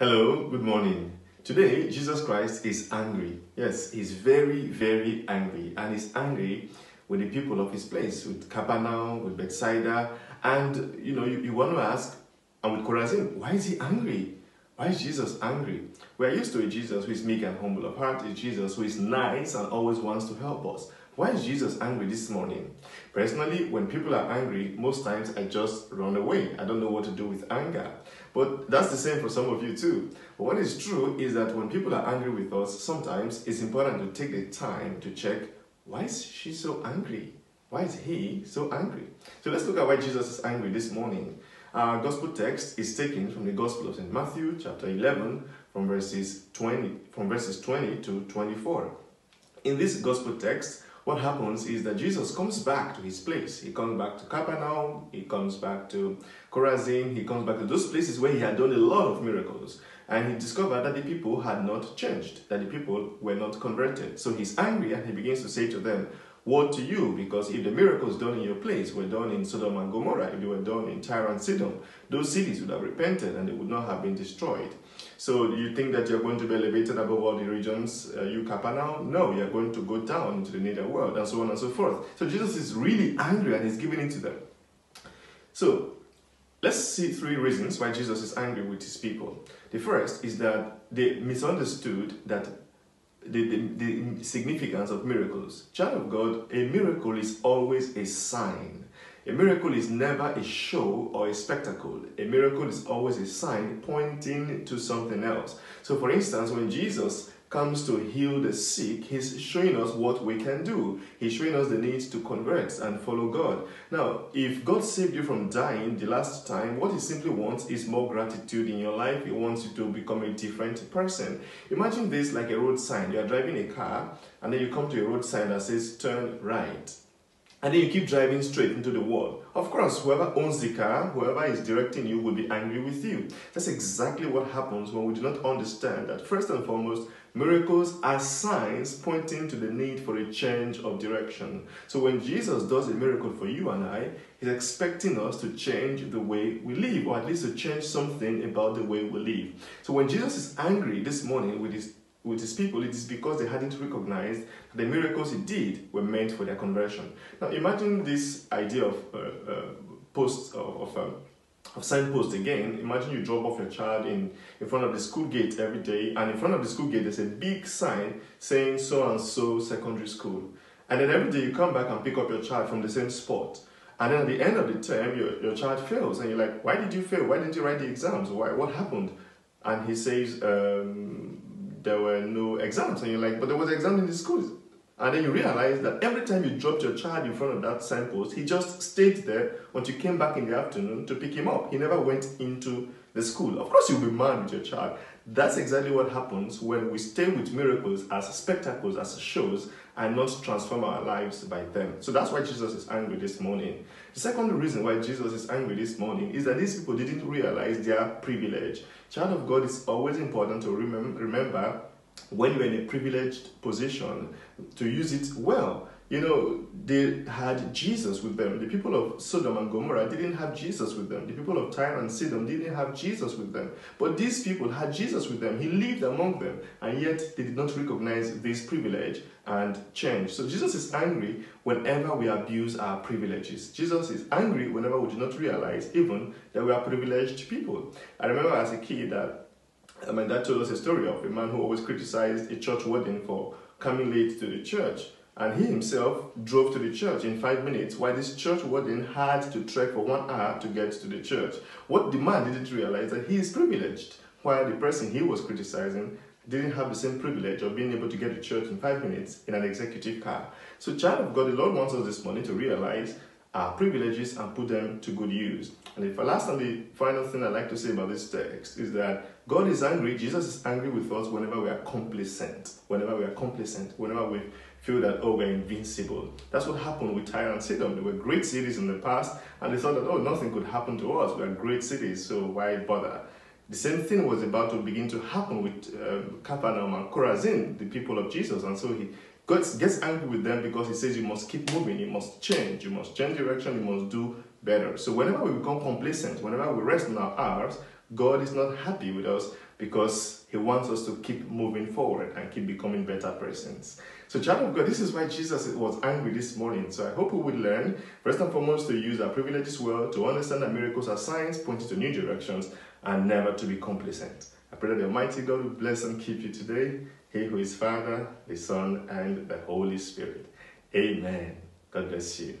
Hello, good morning. Today, Jesus Christ is angry. Yes, he's very, very angry. And he's angry with the people of his place, with Capernaum, with Bethsaida. And, you know, you, you want to ask, and with Chorazin, why is he angry? Why is Jesus angry? We're used to a Jesus who is meek and humble of heart, a Jesus who is nice and always wants to help us. Why is Jesus angry this morning? Personally, when people are angry, most times I just run away. I don't know what to do with anger. But that's the same for some of you too. But what is true is that when people are angry with us, sometimes it's important to take the time to check why is she so angry? Why is he so angry? So let's look at why Jesus is angry this morning. Our gospel text is taken from the Gospel of St. Matthew, chapter 11, from verses 20, from verses 20 to 24. In this gospel text, what happens is that Jesus comes back to his place. He comes back to Capernaum, he comes back to Chorazin, he comes back to those places where he had done a lot of miracles. And he discovered that the people had not changed, that the people were not converted. So he's angry and he begins to say to them, Woe to you, because if the miracles done in your place were done in Sodom and Gomorrah, if they were done in Tyre and Sidon, those cities would have repented and they would not have been destroyed. So you think that you're going to be elevated above all the regions, uh, you Capernaum? No, you're going to go down into the nether world, and so on and so forth. So Jesus is really angry and he's giving it to them. So let's see three reasons why Jesus is angry with his people. The first is that they misunderstood that the, the, the significance of miracles. Child of God, a miracle is always a sign. A miracle is never a show or a spectacle. A miracle is always a sign pointing to something else. So, for instance, when Jesus comes to heal the sick, he's showing us what we can do. He's showing us the need to convert and follow God. Now, if God saved you from dying the last time, what he simply wants is more gratitude in your life. He wants you to become a different person. Imagine this like a road sign. You are driving a car and then you come to a road sign that says turn right and then you keep driving straight into the wall. Of course, whoever owns the car, whoever is directing you, will be angry with you. That's exactly what happens when we do not understand that, first and foremost, miracles are signs pointing to the need for a change of direction. So when Jesus does a miracle for you and I, he's expecting us to change the way we live, or at least to change something about the way we live. So when Jesus is angry this morning with his with his people, it is because they hadn't recognized that the miracles he did were meant for their conversion. Now, imagine this idea of uh, uh, posts of, of, um, of signpost again. Imagine you drop off your child in, in front of the school gate every day, and in front of the school gate, there's a big sign saying so and so secondary school. And then every day you come back and pick up your child from the same spot. And then at the end of the term, your, your child fails, and you're like, why did you fail? Why didn't you write the exams? Why? What happened? And he says, um, there were no exams. And you're like, but there was exams in the schools. And then you realize that every time you dropped your child in front of that signpost, he just stayed there until you came back in the afternoon to pick him up. He never went into the school. Of course, you'll be mad with your child. That's exactly what happens when we stay with miracles as spectacles, as shows, and not transform our lives by them. So that's why Jesus is angry this morning. The second reason why Jesus is angry this morning is that these people didn't realize their privilege. Child of God, it's always important to remember when you're in a privileged position to use it well. You know, they had Jesus with them. The people of Sodom and Gomorrah didn't have Jesus with them. The people of Tyre and Sidon didn't have Jesus with them. But these people had Jesus with them. He lived among them, and yet they did not recognize this privilege and change. So Jesus is angry whenever we abuse our privileges. Jesus is angry whenever we do not realize even that we are privileged people. I remember as a kid that my dad told us a story of a man who always criticized a church warden for coming late to the church. And he himself drove to the church in five minutes, while this church warden had to trek for one hour to get to the church. What the man didn't realize that he is privileged, while the person he was criticizing didn't have the same privilege of being able to get to church in five minutes in an executive car. So, child of God, the Lord wants us this morning to realize our privileges and put them to good use. And the last and the final thing I'd like to say about this text is that God is angry, Jesus is angry with us whenever we are complacent, whenever we are complacent, whenever we feel that, oh, we're invincible. That's what happened with Tyre and Sidon. They were great cities in the past, and they thought that, oh, nothing could happen to us. We're great cities, so why bother? The same thing was about to begin to happen with um, Capernaum and Chorazin, the people of Jesus, and so he God gets angry with them because he says you must keep moving, you must change, you must change direction, you must do better. So whenever we become complacent, whenever we rest in our hours, God is not happy with us because He wants us to keep moving forward and keep becoming better persons. So, child of God, this is why Jesus was angry this morning. So, I hope we will learn, first and foremost, to use our privileges well, to understand that miracles are signs pointing to new directions, and never to be complacent. I pray that the Almighty God will bless and keep you today. He who is Father, the Son, and the Holy Spirit. Amen. God bless you.